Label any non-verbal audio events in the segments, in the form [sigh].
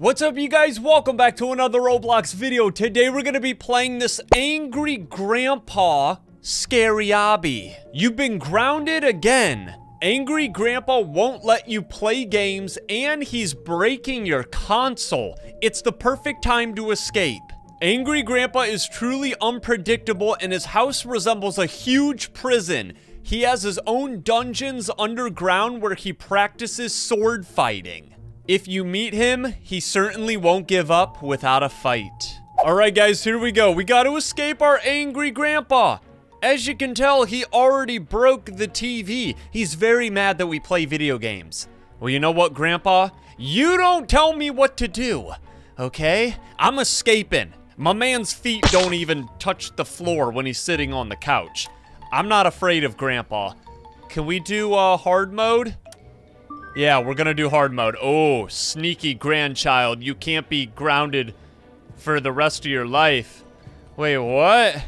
What's up, you guys? Welcome back to another Roblox video. Today, we're gonna be playing this Angry Grandpa Scary Obby. You've been grounded again. Angry Grandpa won't let you play games, and he's breaking your console. It's the perfect time to escape. Angry Grandpa is truly unpredictable, and his house resembles a huge prison. He has his own dungeons underground where he practices sword fighting. If you meet him, he certainly won't give up without a fight. Alright guys, here we go. We gotta escape our angry grandpa. As you can tell, he already broke the TV. He's very mad that we play video games. Well, you know what, grandpa? You don't tell me what to do, okay? I'm escaping. My man's feet don't even touch the floor when he's sitting on the couch. I'm not afraid of grandpa. Can we do uh, hard mode? Yeah, we're gonna do hard mode. Oh, sneaky grandchild. You can't be grounded for the rest of your life. Wait, what?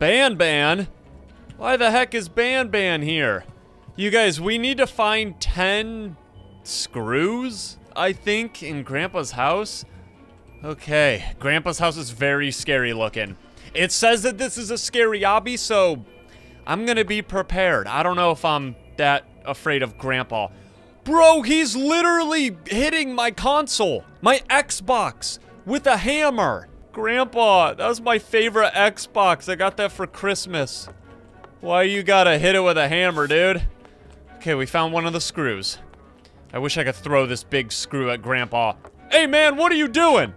Banban? Why the heck is Banban here? You guys, we need to find 10 screws, I think, in Grandpa's house. Okay, Grandpa's house is very scary looking. It says that this is a scary obby, so I'm gonna be prepared. I don't know if I'm that afraid of Grandpa. Bro, he's literally hitting my console, my Xbox, with a hammer. Grandpa, that was my favorite Xbox. I got that for Christmas. Why you gotta hit it with a hammer, dude? Okay, we found one of the screws. I wish I could throw this big screw at Grandpa. Hey, man, what are you doing?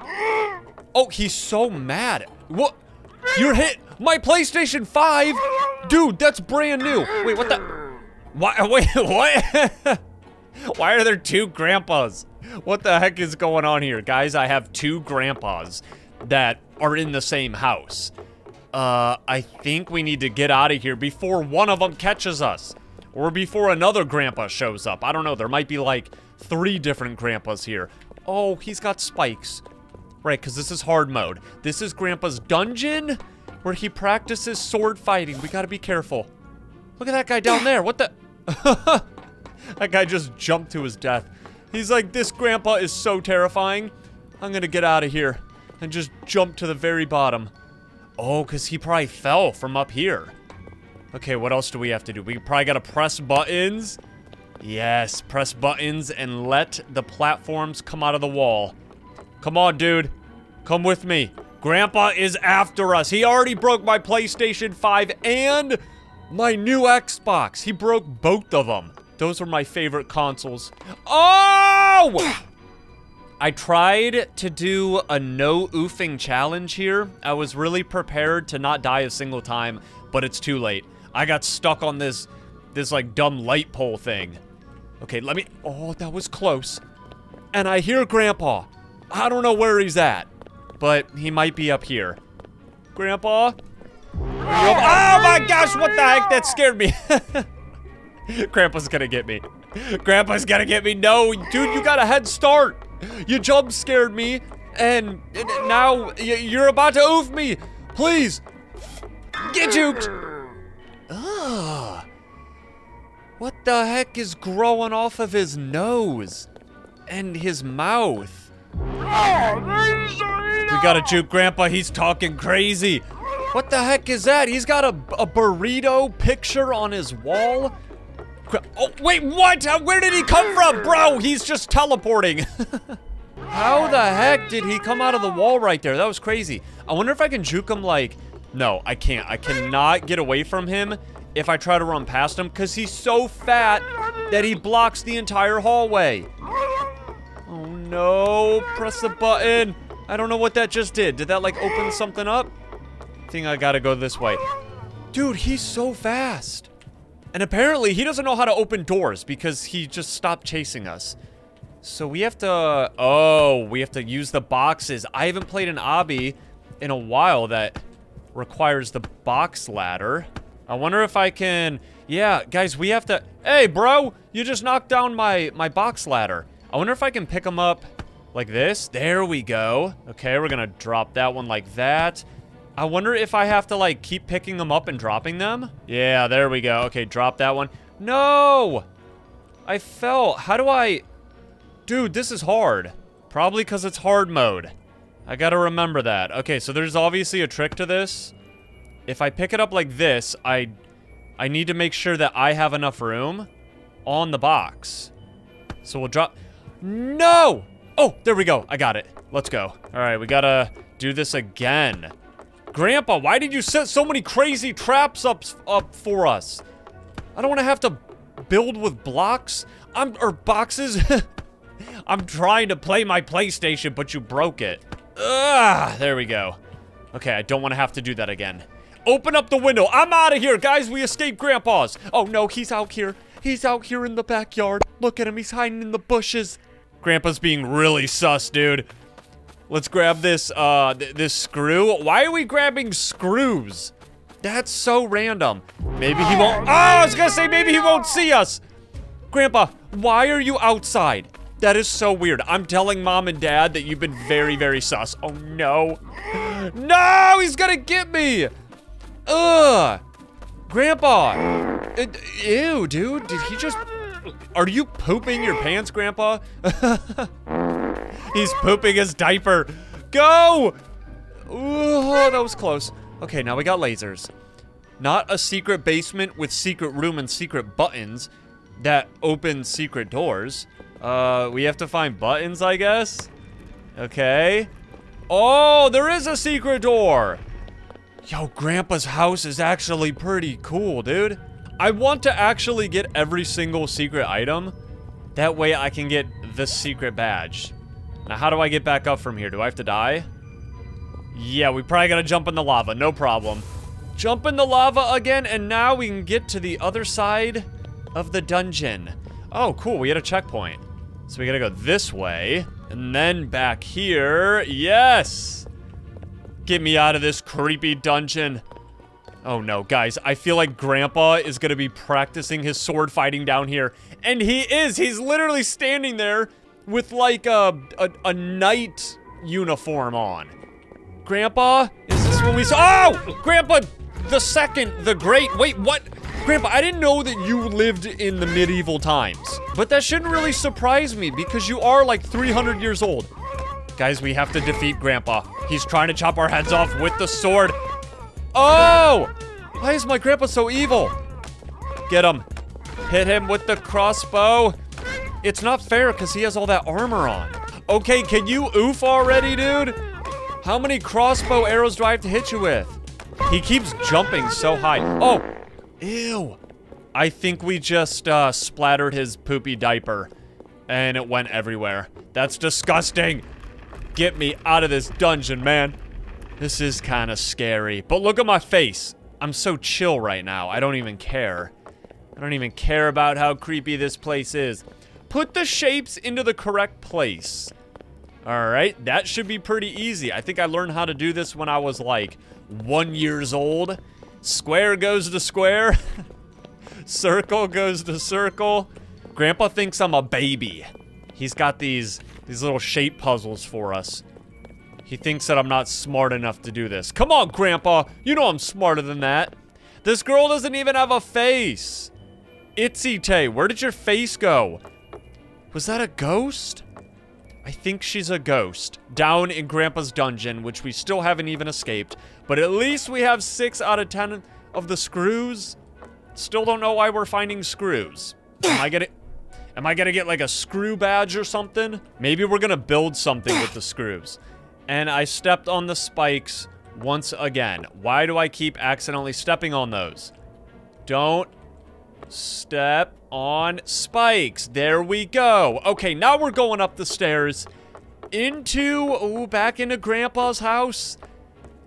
[gasps] Oh, he's so mad. What? You're hit my PlayStation 5? Dude, that's brand new. Wait, what the? Why, [laughs] wait, what? Why are there two grandpas? What the heck is going on here? Guys, I have two grandpas that are in the same house. Uh, I think we need to get out of here before one of them catches us. Or before another grandpa shows up. I don't know, there might be like three different grandpas here. Oh, he's got spikes. Right, because this is hard mode. This is grandpa's dungeon where he practices sword fighting. We gotta be careful. Look at that guy down there. What the? [laughs] that guy just jumped to his death. He's like, this grandpa is so terrifying. I'm gonna get out of here and just jump to the very bottom. Oh, because he probably fell from up here. Okay, what else do we have to do? We probably gotta press buttons. Yes, press buttons and let the platforms come out of the wall. Come on, dude. Come with me. Grandpa is after us. He already broke my PlayStation 5 and my new Xbox. He broke both of them. Those are my favorite consoles. Oh! I tried to do a no oofing challenge here. I was really prepared to not die a single time, but it's too late. I got stuck on this, this like dumb light pole thing. Okay, let me, oh, that was close. And I hear Grandpa. I don't know where he's at, but he might be up here. Grandpa? My gosh, what the heck? That scared me. [laughs] Grandpa's gonna get me. Grandpa's gonna get me. No, dude, you got a head start. You jump scared me, and now you're about to oof me. Please, get juked. Ugh. What the heck is growing off of his nose and his mouth? We gotta juke Grandpa. He's talking crazy. What the heck is that? He's got a, a burrito picture on his wall? Oh, wait, what? Where did he come from? Bro, he's just teleporting. [laughs] How the heck did he come out of the wall right there? That was crazy. I wonder if I can juke him like... No, I can't. I cannot get away from him if I try to run past him because he's so fat that he blocks the entire hallway. Oh, no. Press the button. I don't know what that just did. Did that, like, open something up? Think I gotta go this way. Dude, he's so fast. And apparently, he doesn't know how to open doors because he just stopped chasing us. So we have to... Oh, we have to use the boxes. I haven't played an obby in a while that requires the box ladder. I wonder if I can... Yeah, guys, we have to... Hey, bro! You just knocked down my, my box ladder. I wonder if I can pick them up like this. There we go. Okay, we're gonna drop that one like that. I wonder if I have to, like, keep picking them up and dropping them. Yeah, there we go. Okay, drop that one. No! I fell. How do I... Dude, this is hard. Probably because it's hard mode. I gotta remember that. Okay, so there's obviously a trick to this. If I pick it up like this, I, I need to make sure that I have enough room on the box. So we'll drop... No! Oh, there we go. I got it. Let's go. All right, we gotta do this again. Grandpa, why did you set so many crazy traps up, up for us? I don't want to have to build with blocks. I'm, or boxes. [laughs] I'm trying to play my PlayStation, but you broke it. Ugh, there we go. Okay, I don't want to have to do that again. Open up the window. I'm out of here, guys. We escaped Grandpa's. Oh, no, he's out here. He's out here in the backyard. Look at him. He's hiding in the bushes. Grandpa's being really sus, dude. Let's grab this, uh, th this screw. Why are we grabbing screws? That's so random. Maybe he won't- Oh, I was gonna say maybe he won't see us. Grandpa, why are you outside? That is so weird. I'm telling mom and dad that you've been very, very sus. Oh, no. [gasps] No, he's gonna get me. Ugh. Grandpa. It, ew, dude. Did he just... Are you pooping your pants, Grandpa? [laughs] He's pooping his diaper. Go! Oh, that was close. Okay, now we got lasers. Not a secret basement with secret room and secret buttons that open secret doors. Uh, we have to find buttons, I guess? Okay. Oh, there is a secret door. Yo, Grandpa's house is actually pretty cool, dude. I want to actually get every single secret item. That way I can get the secret badge. Now, how do I get back up from here? Do I have to die? Yeah, we probably gotta jump in the lava. No problem. Jump in the lava again, and now we can get to the other side of the dungeon. Oh, cool. We had a checkpoint. So we gotta go this way, and then back here. Yes! Get me out of this creepy dungeon. Oh no, guys, I feel like Grandpa is gonna be practicing his sword fighting down here. And he is! He's literally standing there with like a, a, a knight uniform on. Grandpa, is this what we saw? Oh! Grandpa the second, the great, wait, what? Grandpa, I didn't know that you lived in the medieval times. But that shouldn't really surprise me because you are like 300 years old. Guys, we have to defeat Grandpa. He's trying to chop our heads off with the sword. Oh! Why is my grandpa so evil? Get him. Hit him with the crossbow. It's not fair because he has all that armor on. Okay, can you oof already, dude? How many crossbow arrows do I have to hit you with? He keeps jumping so high. Oh, ew. I think we just uh, splattered his poopy diaper and it went everywhere. That's disgusting. Get me out of this dungeon, man. This is kind of scary. But look at my face. I'm so chill right now. I don't even care. I don't even care about how creepy this place is. Put the shapes into the correct place. All right, that should be pretty easy. I think I learned how to do this when I was like one years old. Square goes to square. [laughs] circle goes to circle. Grandpa thinks I'm a baby. He's got these, these little shape puzzles for us. He thinks that I'm not smart enough to do this. Come on, Grandpa. You know I'm smarter than that. This girl doesn't even have a face. Tay, where did your face go? Was that a ghost? I think she's a ghost. Down in Grandpa's dungeon, which we still haven't even escaped. But at least we have 6 out of 10 of the screws. Still don't know why we're finding screws. Am I gonna... Am I gonna get like a screw badge or something? Maybe we're gonna build something with the screws. And I stepped on the spikes once again. Why do I keep accidentally stepping on those? Don't step on spikes. There we go. Okay, now we're going up the stairs into, oh, back into Grandpa's house.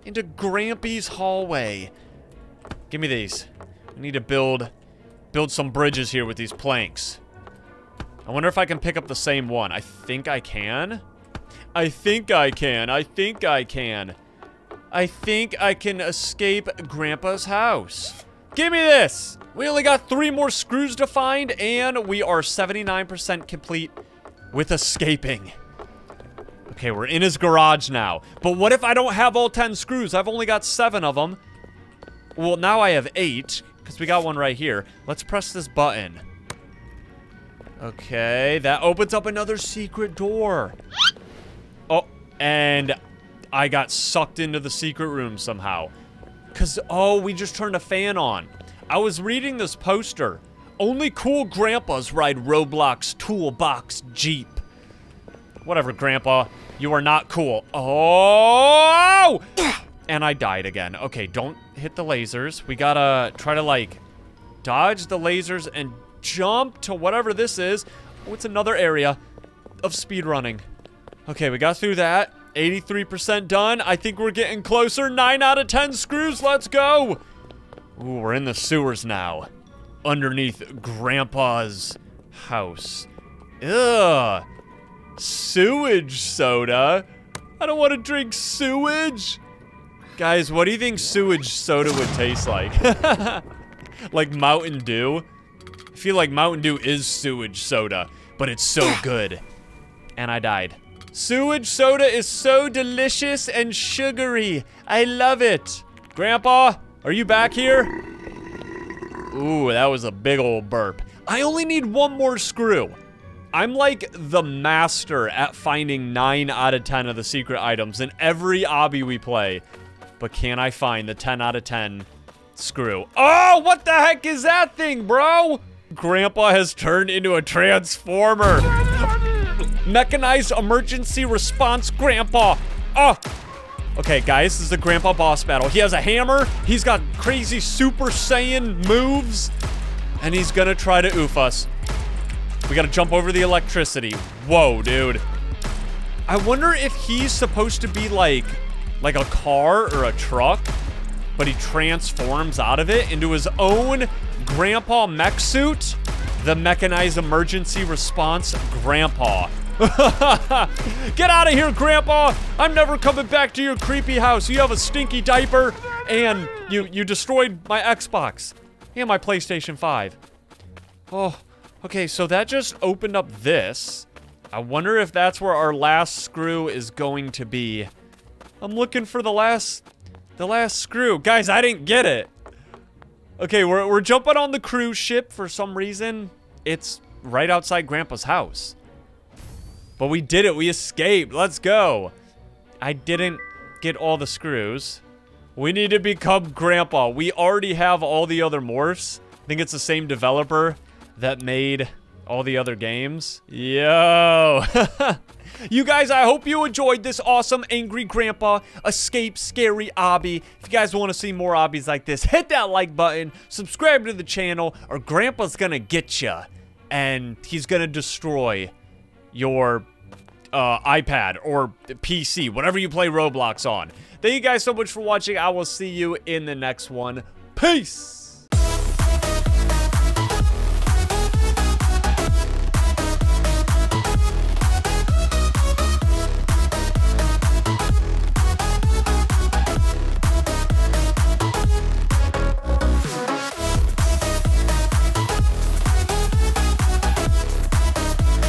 Into Grampy's hallway. Give me these. I need to build, build some bridges here with these planks. I wonder if I can pick up the same one. I think I can. I think I can. I think I can. I think I can escape Grandpa's house. Give me this! We only got three more screws to find, and we are 79% complete with escaping. Okay, we're in his garage now. But what if I don't have all 10 screws? I've only got seven of them. Well, now I have eight, because we got one right here. Let's press this button. Okay, that opens up another secret door. Oh, and I got sucked into the secret room somehow. Cause, oh, we just turned a fan on. I was reading this poster. Only cool grandpas ride Roblox Toolbox Jeep. Whatever, grandpa. You are not cool. Oh! And I died again. Okay, don't hit the lasers. We gotta try to, like, dodge the lasers and jump to whatever this is. Oh, it's another area of speed running. Okay, we got through that. 83% done. I think we're getting closer. 9 out of 10 screws. Let's go. Ooh, we're in the sewers now. Underneath Grandpa's house. Ugh. Sewage soda? I don't want to drink sewage. Guys, what do you think sewage soda would taste like? [laughs] like Mountain Dew? I feel like Mountain Dew is sewage soda, but it's so [coughs] good. And I died. Sewage soda is so delicious and sugary. I love it. Grandpa, are you back here? Ooh, that was a big old burp. I only need one more screw. I'm like the master at finding 9 out of 10 of the secret items in every obby we play. But can I find the 10 out of 10 screw? Oh, what the heck is that thing, bro? Grandpa has turned into a transformer. Mechanized emergency response grandpa. Oh. Okay, guys, this is the grandpa boss battle. He has a hammer. He's got crazy Super Saiyan moves. And he's gonna try to oof us. We gotta jump over the electricity. Whoa, dude. I wonder if he's supposed to be like, like a car or a truck, but he transforms out of it into his own grandpa mech suit. The mechanized emergency response grandpa. [laughs] Get out of here, Grandpa! I'm never coming back to your creepy house. You have a stinky diaper, and you you destroyed my Xbox and my PlayStation 5. Oh, okay, so that just opened up this. I wonder if that's where our last screw is going to be. I'm looking for the last, the last screw. Guys, I didn't get it. Okay, we're, we're jumping on the cruise ship for some reason. It's right outside Grandpa's house. But we did it. We escaped. Let's go. I didn't get all the screws. We need to become Grandpa. We already have all the other morphs. I think it's the same developer that made all the other games. Yo. [laughs] you guys, I hope you enjoyed this awesome Angry Grandpa Escape Scary Obby. If you guys want to see more obbies like this, hit that like button, subscribe to the channel, or Grandpa's gonna get you. And he's gonna destroy your uh, iPad or PC, whatever you play Roblox on. Thank you guys so much for watching. I will see you in the next one. Peace!